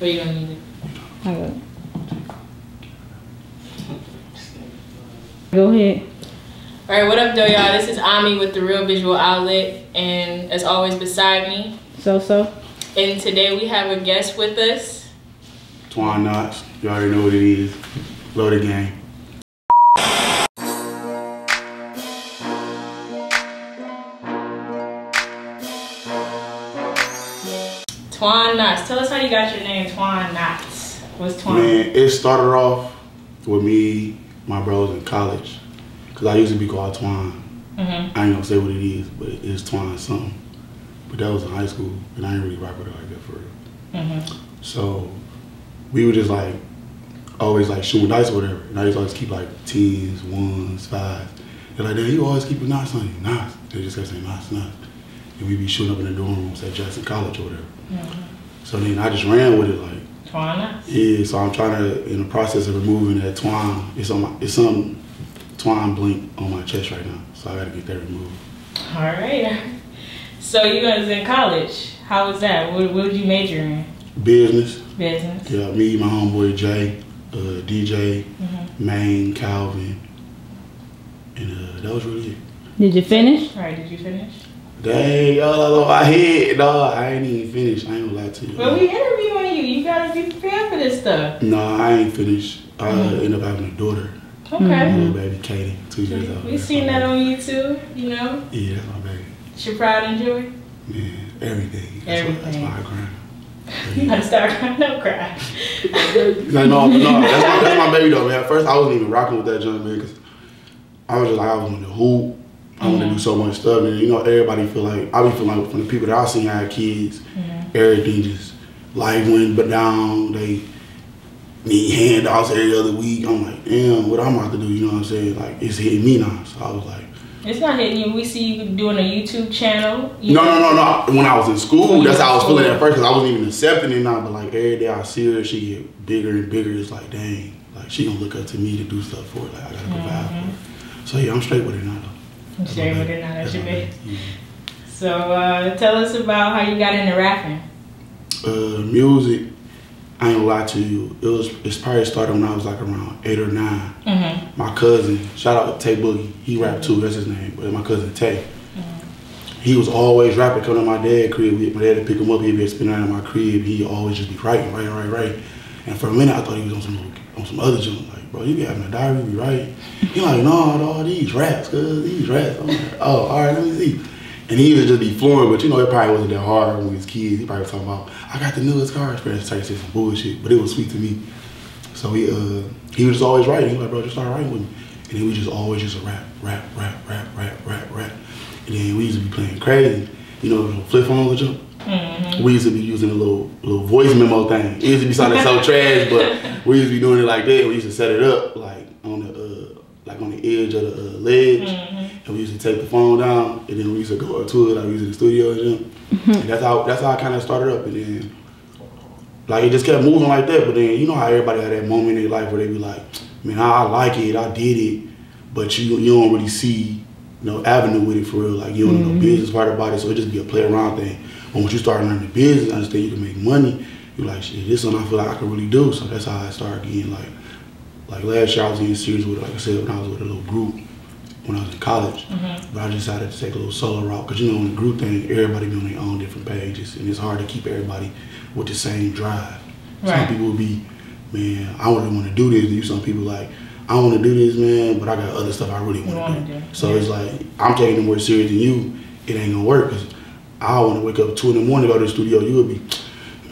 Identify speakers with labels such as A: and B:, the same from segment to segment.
A: Or you gonna need it?
B: I got it. Go ahead.
A: All right, what up, though, y'all? This is Ami with the Real Visual Outlet, and as always, beside me.
B: So so.
A: And today we have a guest with us.
C: Twan Knots, you already know what it is. Blow the game.
A: Twan Knots. Tell us how you got your name, Twan Knots. What's Twan?
C: Man, it started off with me, my brothers in college. Cause I used to be called Twan.
A: hmm
C: I ain't gonna say what it is, but it is Twan something. But that was in high school, and I ain't really rock with it like that for real.
A: hmm
C: So we were just like always like shooting dice or whatever. And I used to always keep like tens, ones, fives. They're like, Dad, you always keep a knots on you. Knots. They just kept saying knots, knots. And we'd be shooting up in the dorm rooms at Jackson College or whatever. So then I just ran with it like,
A: Twan Knots.
C: yeah, so I'm trying to, in the process of removing that twine, it's on my, it's some twine blink on my chest right now. So I gotta get that removed.
A: All right. So you guys in college. How was that? What, what did you major in?
C: Business,
A: Business.
C: yeah, me, my homeboy Jay, uh, DJ,
A: Mhm.
C: Maine, Calvin, and uh, that was really it.
B: Did you finish?
A: All right, did you finish?
C: Dang, y'all my head, dog. I ain't even finished. I ain't gonna lie to you.
A: Well, we interviewing you. You gotta be prepared for this stuff.
C: no, I ain't finished. I
A: Mhm.
C: ended up having a daughter,
A: Okay.
C: my little baby Katie, two years old.
A: We seen that on YouTube, you know.
C: Yeah, that's my baby.
A: She proud and joy.
C: Man, everything. That's, What, that's
A: Everything.
C: my grind.
A: You gotta start crying. Don't cry.
C: No, no, no, that's my, that's my baby though, man. At first, I wasn't even rocking with that junk, man, because I was just like, I was on the hoop. I want to do so much stuff, and you know, everybody feel like I be feeling like from the people that I seen I had kids, everything just life went but down. They need handouts every other week. I'm like, damn, what I'm about to do? You know what I'm saying? Like it's hitting me now. So I was like,
A: It's not hitting you. We see you doing a YouTube channel. You
C: no,
A: know?
C: no, no, no. When I was in school,
A: When
C: that's how I was
A: in
C: feeling at first because I wasn't even accepting it now. But like every day I see her, she get bigger and bigger. It's like, dang, like she gonna look up to me to do stuff for her. Like I gotta provide for her. Mm-hmm. So yeah, I'm straight with it now though.
A: I'm straight with it now. That's your
C: my
A: baby.
C: baby.
A: So uh, tell us about how you got into rapping.
C: Uh, music, I ain't gonna lie to you. It was it's probably started when I was like around eight or nine.
A: Mm-hmm.
C: My cousin, shout out to Tay Boogie, he rapped too. That's his name. But my cousin Tay, he was always rapping. Coming to my dad crib, we- my dad would pick him up. He'd be spending the night in my crib. He always just be writing, writing, writing, writing. And for a minute, I thought he was on some on some other junk. Bro, you be having a diary, be writing. He like, no, dog, these raps, cuz these raps. I'm like, oh, all right, let me see. And he would just be flooring, but you know, it probably wasn't that hard when he was kids. He probably was talking about, I got the newest car. Trying to say some bullshit, but it was sweet to me. So he uh he was just always writing. He was like, bro, just start writing with me. And then we just always just a rap, rap, rap, rap, rap, rap, rap. And then we used to be playing crazy. You know, flip phone with jump.
A: Mm-hmm.
C: We used to be using a little little voice memo thing. It used to be sounding so trash, but we used to be doing it like that. We used to set it up like on the uh like on the edge of the uh, ledge.
A: Mm-hmm.
C: And we used to take the phone down, and then we used to go up to it, like we used in the studio and jump. And that's how that's how I kind of started up, and then like it just kept moving like that. But then you know how everybody had that moment in their life where they be like, man, I, I like it, I did it, but you you don't really see no avenue with it for real. Like you don't know business part about it, so it just be a play around thing. But once you start learning the business, understand you can make money, you're like, shit, this one I feel like I can really do. So that's how I started getting like like last year I was getting serious with like I said, when I was with a little group when I was in college.
A: Mm-hmm.
C: But I decided to take a little solo route because you know in the group thing, everybody be on their own different pages, and it's hard to keep everybody with the same drive.
A: Right.
C: Some people will be, man, I really want to do this. And you some people like, I want to do this, man, but I got other stuff I really want to do.
A: do,
C: So
A: yeah.
C: it's like I'm taking it more serious than you. It ain't gonna work because I want to wake up two in the morning to go to the studio. You would be.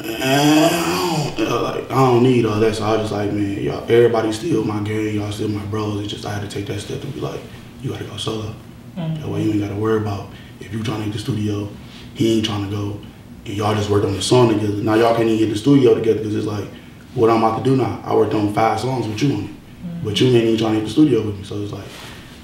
C: I don't, like I don't need all that, so I was just like, man, y'all, everybody still my gang, y'all still my bros. It's just I had to take that step to be like, you gotta go solo.
A: Mhm.
C: That way you ain't gotta worry about if you trying to hit the studio, he ain't trying to go, and y'all just worked on the song together. Now y'all can't even get the studio together because it's like, what I'm about to do now. I worked on five songs with you on it, but you ain't even trying to hit the studio with me. So it's like,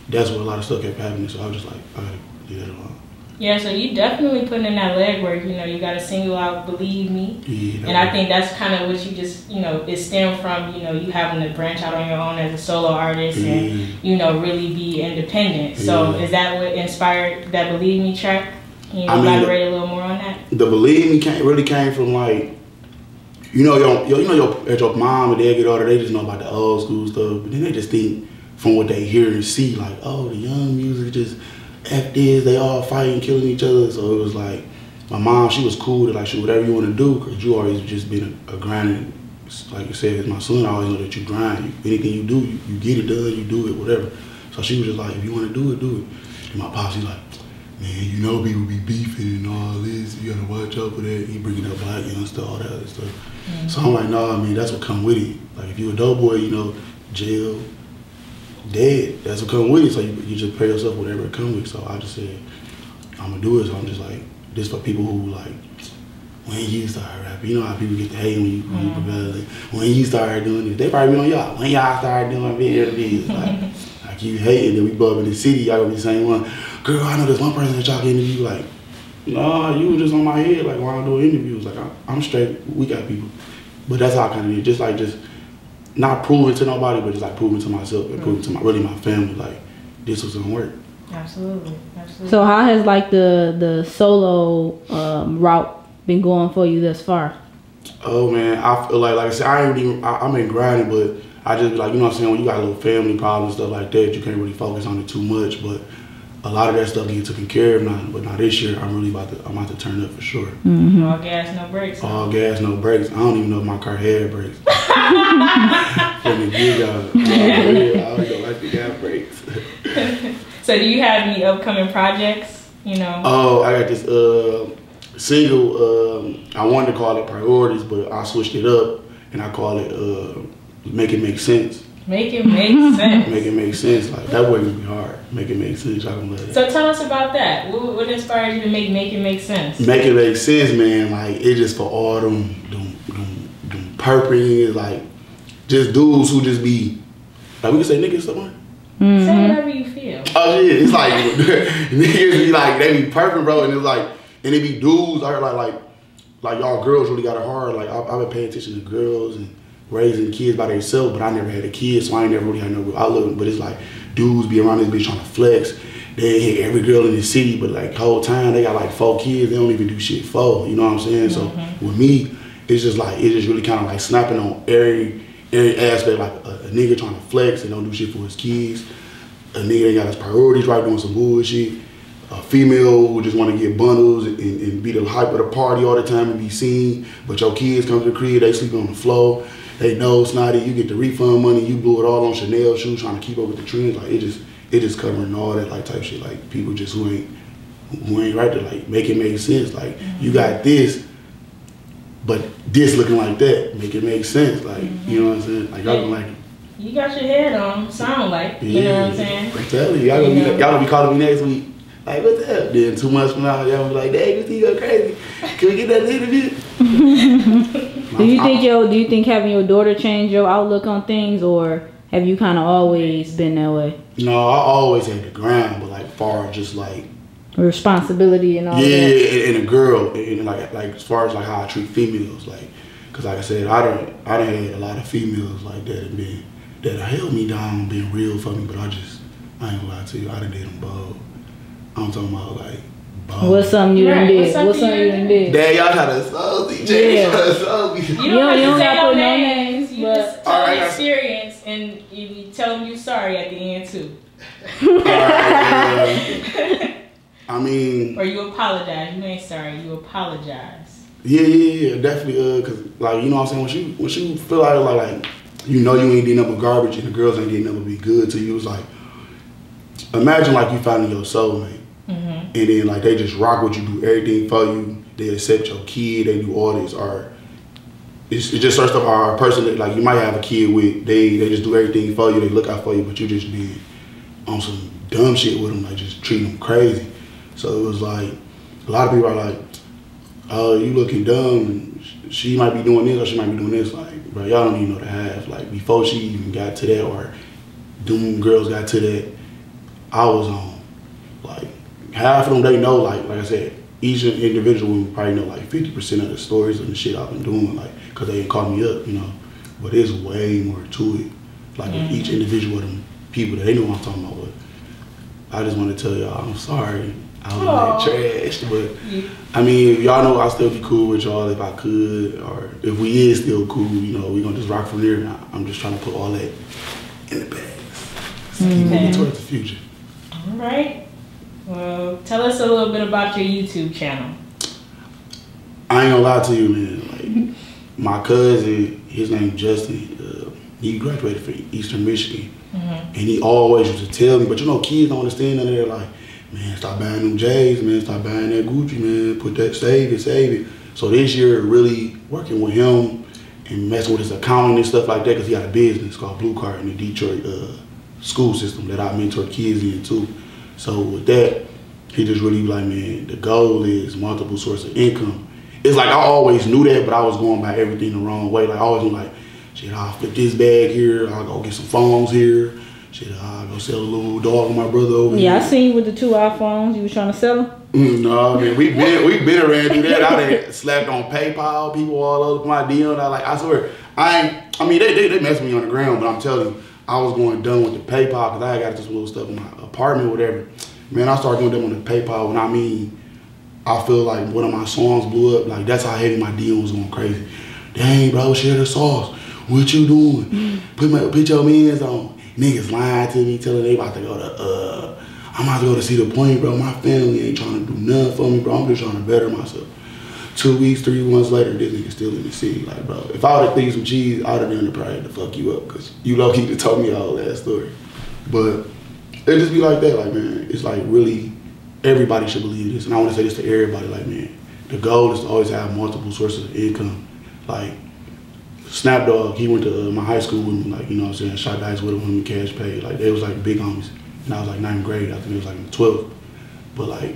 C: that's where a lot of stuff kept happening. So I was just like, I gotta leave that alone.
A: Yeah, so you definitely putting in that legwork. You know, you got to single out "Believe Me,"
C: Yeah,
A: and I think that's kind of what you just, you know, it stemmed from, you know, you having to branch out on your own as a solo artist and, you know, really be independent. So is that what inspired that "Believe Me" track? Can you
C: I mean,
A: elaborate a little more on that?
C: the believe me came really came from like you know your, your you know your as your mom and dad get older, they just know about the old school stuff, but then they just think from what they hear and see, like, oh, the young music just F this, they all fighting, killing each other. So it was like, my mom, she was cool to like, shoot, whatever you want to do, because you always just been a, a grinding, like you said, as my son, I always know that you grind. Anything you do, you, you get it done, you do it, whatever. So she was just like, if you want to do it, do it. And my pops, he's like, man, you know people be beefing and all this, you gotta watch out for that. He bringing up black youngster, all that other stuff.
A: Mm-hmm.
C: So I'm like, no, I mean, that's what come with it. Like, if you a dope boy, you know, jail, dead. That's what come with it. So you, you just pay yourself whatever it come with. So I just said, I'm gonna do it. So I'm just like, this for people who like, when you start rapping, you know how people get to hate when you, when you. Mm-hmm. Like, when you start doing this, they probably be on y'all. When y'all start doing video videos, like, like you hating, then we blow up in the city, y'all gonna be the same one. Girl, I know there's one person that y'all can interview. Like, nah, you was just on my head. Like, while I'm doing interviews, like, I, I'm straight. We got people. But that's how I kind of did. Just like, just not proving to nobody, but just like proving to myself and proving to my really my family, like, this was gonna work.
A: Absolutely. Absolutely.
B: So how has like the the solo um, route been going for you thus far?
C: Oh man, I feel like like I said, I ain't even I, I'm in grinding, but I just be like you know what I'm saying when you got a little family problems stuff like that, you can't really focus on it too much. But a lot of that stuff get taken care of now. But now this year, I'm really about to I'm about to turn up for sure.
A: All gas, no brakes.
C: All gas, no brakes. I don't even know if my car had brakes. Let me give y'all. I don't like the got brakes.
A: So, do you have any upcoming projects? You know.
C: Oh, I got this uh, single. Um, I wanted to call it Priorities, but I switched it up and I call it uh, Make It Make Sense.
A: Make it make sense.
C: Make it make sense. Like that wouldn't be hard. Make it make sense. Y'all can let it.
A: So tell us about that. What, what inspired you to make make it make sense?
C: Make it make sense, man. Like it just for all them them them, them perping, like just dudes who just be like we can say niggas somewhere.
A: Say mm-hmm. whatever you feel.
C: Oh yeah, it's like niggas be like they be perfect, bro, and it's like and it be dudes. I heard like like like y'all girls really got it hard. Like I, I've been paying attention to girls and raising kids by themselves, but I never had a kid, so I ain't never really had no real outlook. But it's like dudes be around this bitch trying to flex. They hit every girl in the city, but like whole time they got like four kids. They don't even do shit for. You know what I'm saying? So mm-hmm. with me, it's just like it's just really kind of like snapping on every every aspect. Like a, a nigga trying to flex and don't do shit for his kids. A nigga ain't got his priorities right, doing some bullshit. A female who just want to get bundles and, and be the hype of the party all the time and be seen, but your kids come to the crib, they sleeping on the floor. They know snotty, you get the refund money, you blew it all on Chanel shoes, trying to keep up with the trends. Like it just, it just covering all that like type shit. Like people just who ain't, who ain't right to like make it make sense. Like you got this, but this looking like that, make it make sense. Like you know what I'm saying? Like y'all gonna like it.
A: You got your head on. Sound like. You know what I'm saying?
C: I'm telling you, y'all gonna, be, y'all gonna be calling me next week. Like, what's up? Then two months from now, y'all gonna be like, dang, this thing go crazy. Can we get that interview?
B: Do you think your do you think having your daughter change your outlook on things, or have you kind of always been that way?
C: No, I always had the ground, but like far just like
B: Responsibility and all
C: yeah,
B: that.
C: and, and a girl, and like like as far as like how I treat females, like, cause like I said, I don't I don't had a lot of females like that and been that held me down, been real for me, but I just I ain't gonna lie to you, I done did them both. I'm talking about like both.
B: What's something you done
A: Right,
B: did?
A: what's something
B: What's something
A: you
B: you
A: done
B: done did?
C: Dad, y'all try to soul me, Jay.
B: Yeah.
C: Try to.
A: You don't
B: You don't-
A: have
B: you
A: to
B: don't
A: say
B: gotta
A: no
B: put no
A: names.
B: names,
A: You
B: but-
A: just tell
C: Alright,
A: the experience and you, you tell them you sorry at the end too.
C: Alright, um, I mean,
A: Or you apologize. You ain't sorry. You apologize.
C: yeah, yeah, yeah, definitely. Uh, cause like you know what I'm saying, when she when she feel like like like you know you ain't did nothing but garbage and the girls ain't did nothing but be good to you, it's like imagine like you finding your soulmate.
A: Mm-hmm.
C: and then like they just rock with you, do everything for you. They accept your kid, they do all this. Or it's, it's just such stuff. Or a person that like you might have a kid with, they they just do everything for you. They look out for you, but you just be on some dumb shit with them, like just treating them crazy. So it was like a lot of people are like, "Oh, you looking dumb." She might be doing this, or she might be doing this. Like, bro, y'all don't even know the half. Like before she even got to that, or them girls got to that, I was on like half of them they know like like I said each individual will probably know like 50% of the stories and the shit I've been doing like because they ain't called me up you know but there's way more to it like with each mm-hmm. individual of them people that they know what I'm talking about but I just want to tell y'all I'm sorry I was that trash but I mean, y'all know I'll still be cool with y'all if I could, or if we is still cool, you know, we gonna just rock from there. Now, I'm just trying to put all that in the bags. So keep moving towards the future.
A: All right. Well, tell us a little bit about your YouTube channel.
C: I ain't gonna lie to you, man. Like my cousin, his name Justin. Uh, he graduated from Eastern Michigan, and he always used to tell me. But you know, kids don't understand that. They're like, man, stop buying them J's, man. Stop buying that Gucci, man. Put that, save it, save it. So this year, really working with him and messing with his accounting and stuff like that, because he got a business called Blue Card in the Detroit uh, school system that I mentor kids in too. So with that, he just really like, man, the goal is multiple source of income. It's like I always knew that, but I was going by everything the wrong way. Like I always knew like, shit, I'll flip this bag here, I'll go get some phones here, shit, I'll go sell a little dog with my brother over
B: Yeah, I seen you with the two iPhones. You was trying to sell them.
C: Mm, no, man, we been we been around do that. I done slapped on PayPal, people all over my DM. I like, I swear, I ain't. I mean, they they, they messed me on the ground, but I'm telling you, I was going done with the PayPal because I got this little stuff in my apartment, whatever. Man, I started doing them on the PayPal when I mean, I feel like one of my songs blew up. Like that's how heavy my DM was going crazy. Dang, bro, share the sauce. What you doing? Put my put your mans on. Niggas lying to me, telling they about to go to uh. I'm about to go to see the point, bro. My family ain't trying to do nothing for me, bro. I'm just trying to better myself. Two weeks, three months later, this nigga still in the city. Like, bro, if I would have things some cheese, I would have done the probably to fuck you up, cause you low key to told me all that story. But it just be like that, like man, it's like really everybody should believe this, and I want to say this to everybody, like man, the goal is to always have multiple sources of income. Like Snap Dog, he went to uh, my high school with me, like you know what I'm saying, shot dice with him, Cash Pay, like they was like big homies, and I was like ninth grade, I think it was like 12th, but like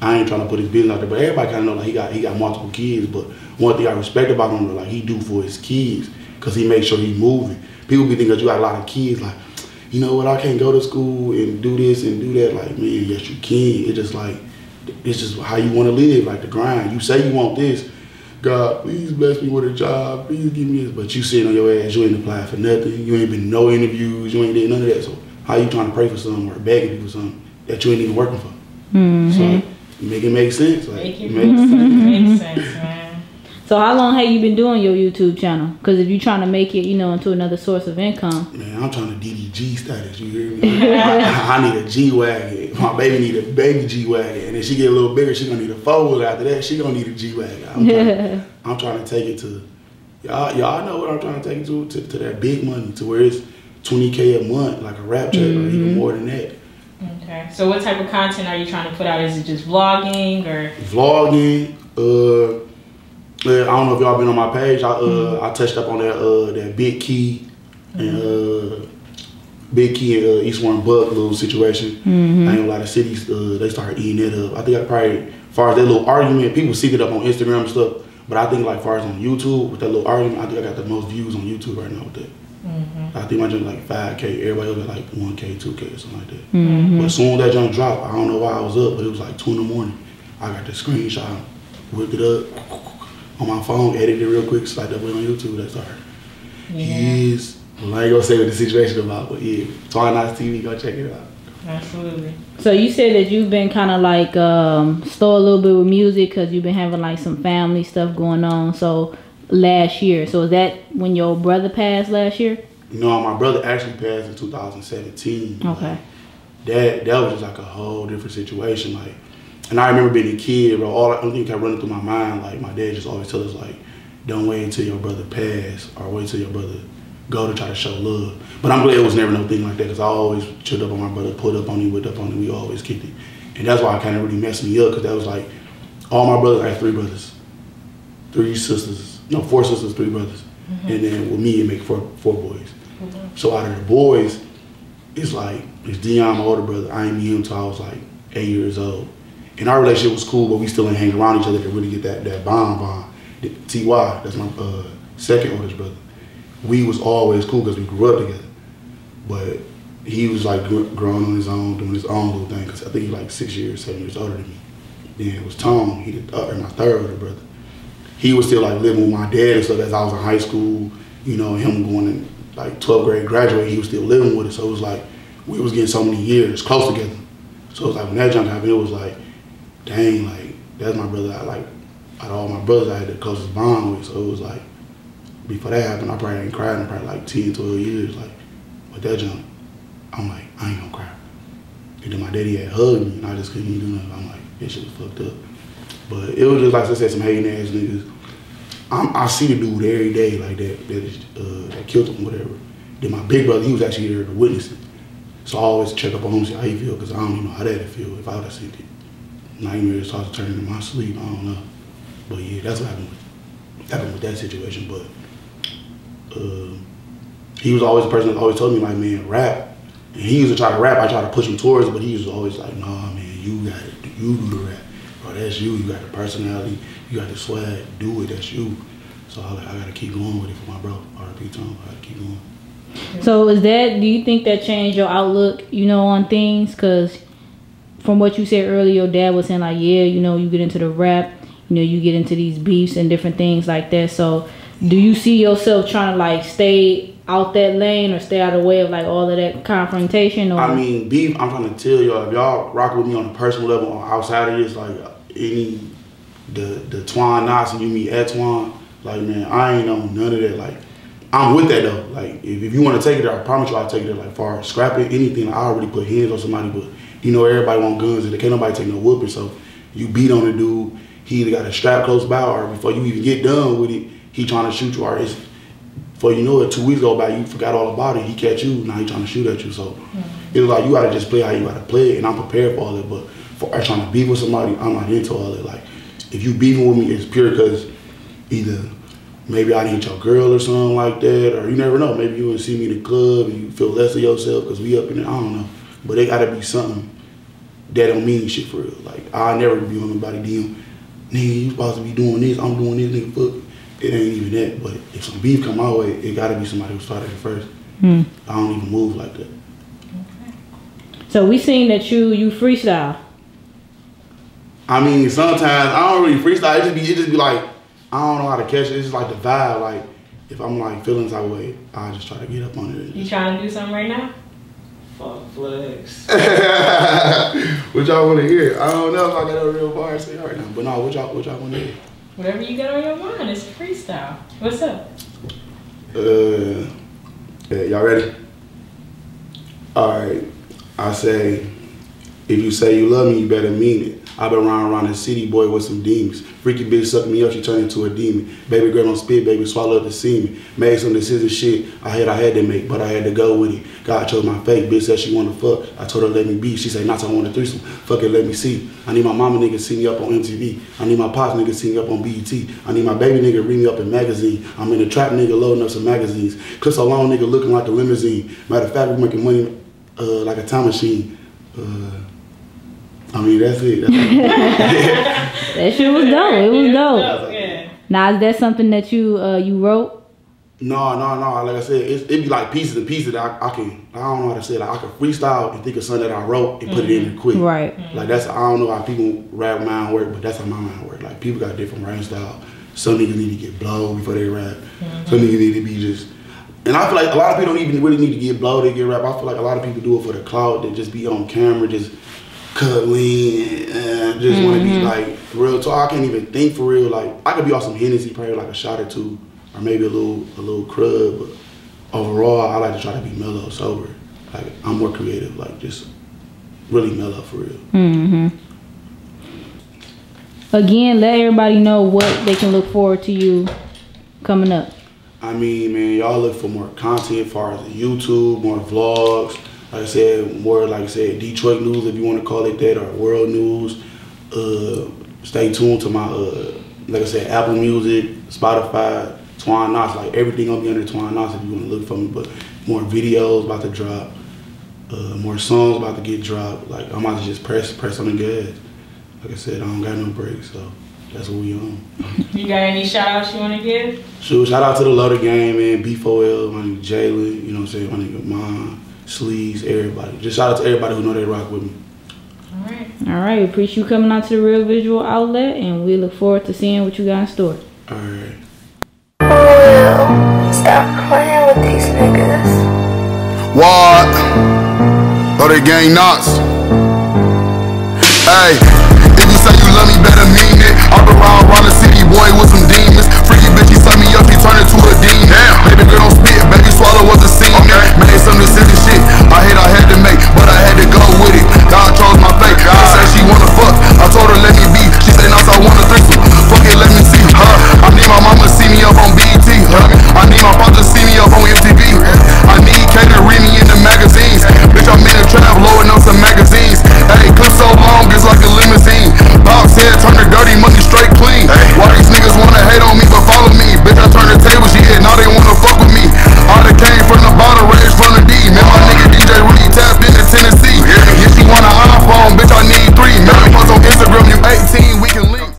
C: I ain't trying to put his business out there, but everybody kind of know like he got he got multiple kids. But one thing I respect about him, like he do for his kids, cause he make sure he moving. People be thinking that you got a lot of kids, like you know what, I can't go to school and do this and do that. Like man, yes you can. It's just like it's just how you want to live, like the grind. You say you want this. God, please bless me with a job. Please give me this. But you sitting on your ass, you ain't applying for nothing. You ain't been no interviews. You ain't did none of that. So how you trying to pray for something or begging people for something that you ain't even working for? Mm-hmm. So make it make sense. Like,
A: Make it
C: make-
A: make sense. Makes sense, man.
B: So how long have you been doing your YouTube channel? Because if you're trying to make it, you know, into another source of income,
C: Man, I'm trying to DDG status. You hear me? I, I need a G wagon. My baby need a baby G wagon, and if she get a little bigger, she gonna need a four. After that, she gonna need a G wagon. I'm, trying, I'm trying to take it to y'all. Y'all know what I'm trying to take it to, to to that big money, to where it's 20k a month, like a rap check, or mm-hmm. even more than that.
A: Okay. So, what type of content are you trying to put out? Is it just vlogging or?
C: vlogging. Uh, I don't know if y'all been on my page. I uh, I touched up on that uh, that big key and uh, big key and uh, East Warren Buck little situation. I ain't gonna lie, the cities uh, they started eating it up. I think I probably, as far as that little argument, people seek it up on Instagram and stuff. But I think like, far as on YouTube with that little argument, I think I got the most views on YouTube right now with that. I think my jump like 5K. Everybody else got like 1K, 2K, or something like that. But as soon as that jump dropped, I don't know why I was up, but it was like 2 in the morning. I got the screenshot, whipped it up on my phone, edited it real quick, slapped that way on YouTube. That's all right. Yes. Well, I ain't gonna say what the situation about, but yeah. Twan Knots TV, go check it out.
A: Absolutely.
B: So you said that you've been kind of like um, slow a little bit with music because you've been having like some family stuff going on. So last year, so is that when your brother passed last year?
C: No, my brother actually passed in 2017.
B: Okay.
C: that that was just like a whole different situation. Like, and I remember being a kid, bro. All I only thing kept running through my mind, like my dad just always tell us, like, don't wait until your brother pass or wait until your brother go to try to show love. But I'm glad it was never no thing like that because I always chilled up on my brother, pulled up on him, whipped up on him. We always kicked it, and that's why I kind of really messed me up because that was like all my brothers. I had three brothers, three sisters, no four sisters, three brothers, and then with me it make four four boys. So out of the boys, it's like it's Dion, my older brother. I ain't meet him until I was like eight years old. And our relationship was cool, but we still ain't hang around each other to really get that that bond bond. Ty, that's my uh, second oldest brother. We was always cool because we grew up together. But he was like growing on his own, doing his own little thing. Cause I think he's like six years, seven years older than me. Then it was Tom, he the uh, my third older brother. He was still like living with my dad and stuff as I was in high school. You know, him going in like 12th grade, graduate, he was still living with us. So it was like we was getting so many years close together. So it was like when that jump happened, it was like, dang, like that's my brother. I like out of all my brothers, I had the closest bond with. So it was like before that happened, I probably ain't cried in probably like 10, 12 years. Like, but that jump, I'm like, I ain't gonna cry. And then my daddy had hugged me, and I just couldn't do nothing. I'm like, this shit was fucked up. But it was just like I said, some hating ass niggas. I'm, I see the dude every day like that that, uh, that killed him, or whatever. Then my big brother, he was actually there to witness it. So I always check up on him, see how he feel, because I don't even know how that'd feel if I would have seen it. Nightmares started turning in my sleep, I don't know. But yeah, that's what happened with, happened with that situation. But uh, he was always the person that always told me, like, man, rap. And he used to try to rap, I tried to push him towards it, but he was always like, nah, man, you got it, you do the rap. Bro, that's you, you got the personality, you got the swag, do it, that's you. So I, I gotta keep going with it for my bro, RP Tom, I gotta keep going.
B: So is that? Do you think that changed your outlook? You know, on things because from what you said earlier, your dad was saying like, yeah, you know, you get into the rap, you know, you get into these beefs and different things like that. So do you see yourself trying to like stay out that lane or stay out of the way of like all of that confrontation? Or
C: I mean, beef. I'm trying to tell y'all, if y'all rock with me on a personal level, or outside of this, like any the the Twan Knots and you meet Etwan, like man, I ain't on none of that. Like I'm with that though. Like if, if you want to take it there, I promise you I'll take it there. Like far scrapping anything, I already put hands on somebody, but you know everybody want guns and they can't nobody take no whooping. So you beat on the dude, he either got a strap close by or before you even get done with it, he trying to shoot you or it's before you know it, two weeks go by, you forgot all about it. He catch you, now he trying to shoot at you. So mm-hmm. it's like you gotta just play how you gotta play it, and I'm prepared for all that. But for trying to beef with somebody, I'm not into all that. Like if you beefing with me, it's pure because either maybe I need your girl or something like that, or you never know. Maybe you want to see me in the club and you feel less of yourself because we up in there. I don't know, but it gotta be something that don't mean shit for real. Like I never be on nobody DM. Nigga, you supposed to be doing this. I'm doing this. Nigga, fuck it ain't even that. But if some beef come my way, it got to be somebody who started it first. Hmm. I don't even move like that.
B: So we seen that you you freestyle.
C: I mean, sometimes I don't really freestyle. It just be it just be like I don't know how to catch it. It's just like the vibe. Like if I'm like feeling that way, I just try to get up on it.
A: You trying to do something right now? Fuck flex.
C: what y'all want to hear? I don't know if I got a real bar to say right now, but no, what y'all what y'all want to hear?
A: Whatever you got on your mind, it's freestyle. What's up?
C: Uh, yeah, y'all ready? All right. I say, if you say you love me, you better mean it. I've been riding around the city, boy, with some demons. Freaky bitch sucked me up, she turned into a demon. Baby girl on spit, baby swallow up the semen. Made some decisions, shit I had I had to make, but I had to go with it. God chose my fate, bitch said she wanna fuck. I told her let me be. She said not I want a threesome. Fuck it, let me see. I need my mama nigga see me up on MTV. I need my pops nigga see me up on BET. I need my baby nigga read me up in magazine. I'm in the trap nigga loading up some magazines. Clips so long nigga looking like a limousine. Matter of fact, we making money uh, like a time machine. Uh, I mean, that's it. That's
B: that shit was dope. It was dope. Yeah. Now, is that something that you uh, you wrote?
C: No, no, no. Like I said, it it be like pieces and pieces that I, I, can. I don't know how to say. Like I can freestyle and think of something that I wrote and mm-hmm. put it in there quick.
B: Right.
C: Mm-hmm. Like that's I don't know how people rap mind work, but that's how my mind work. Like people got different rap style. Some niggas need to get blown before they rap. Mm-hmm. Some niggas need to be just. And I feel like a lot of people don't even really need to get blown to get rap. I feel like a lot of people do it for the clout. They just be on camera, just cuddling and just mm-hmm. want to be like real talk. I can't even think for real. Like I could be on some Hennessy, probably like a shot or two, or maybe a little a little crud. But overall, I like to try to be mellow, sober. Like I'm more creative, like just really mellow for real.
B: Mm-hmm. Again, let everybody know what they can look forward to you coming up.
C: I mean, man, y'all look for more content as far as YouTube, more vlogs, like I said, more like I said, Detroit news, if you want to call it that, or world news. Uh, stay tuned to my, uh, like I said, Apple Music, Spotify, Twan Knots, like everything gonna be under Twan Knots if you want to look for me. But more videos about to drop, uh, more songs about to get dropped. Like I'm about to just press press on the gas. Like I said, I don't got no breaks, so that's what we on.
A: You got any shout outs you want to give?
C: Sure, shout out to the Loader Gang, man, B4L, my nigga Jalen, you know what I'm saying, my nigga Mom. Sleeves, everybody. Just shout out to everybody who know they rock with me.
B: All right. All right. Appreciate you coming out to the Real Visual Outlet, and we look forward to seeing what you got in store.
C: All right.
D: Stop playing with these niggas.
E: What? Oh, they gang nuts. Hey, if you say you love me, better mean it.
C: Up around, around the city, boy, with some demons. Freaky bitch, he set me up, he turned into a demon. Damn. Baby girl, don't spit, baby.